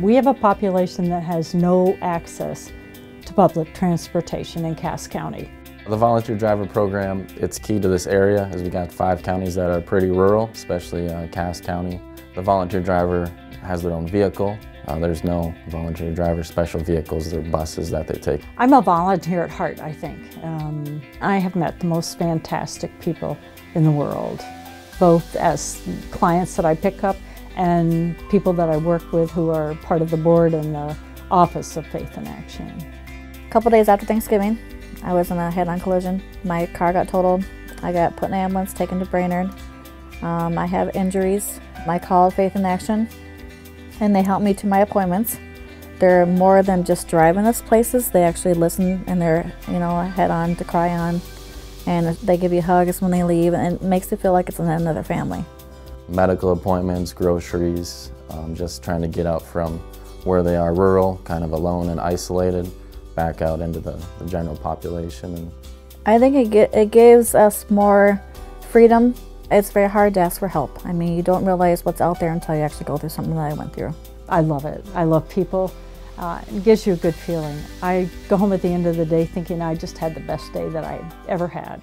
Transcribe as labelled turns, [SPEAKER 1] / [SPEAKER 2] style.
[SPEAKER 1] We have a population that has no access to public transportation in Cass County.
[SPEAKER 2] The volunteer driver program, it's key to this area as we got five counties that are pretty rural, especially uh, Cass County. The volunteer driver has their own vehicle. Uh, there's no volunteer driver special vehicles or buses that they take.
[SPEAKER 1] I'm a volunteer at heart, I think. Um, I have met the most fantastic people in the world, both as clients that I pick up and people that I work with who are part of the board and the Office of Faith in Action.
[SPEAKER 3] A couple days after Thanksgiving, I was in a head-on collision. My car got totaled. I got put in an ambulance, taken to Brainerd. Um, I have injuries. I called Faith in Action, and they helped me to my appointments. They're more than just driving us places. They actually listen, and they're you know head on to cry on, and they give you hugs when they leave, and it makes it feel like it's another family.
[SPEAKER 2] Medical appointments, groceries, um, just trying to get out from where they are rural, kind of alone and isolated back out into the, the general population. And
[SPEAKER 3] I think it, it gives us more freedom. It's very hard to ask for help. I mean, you don't realize what's out there until you actually go through something that I went through.
[SPEAKER 1] I love it. I love people. Uh, it gives you a good feeling. I go home at the end of the day thinking I just had the best day that I ever had.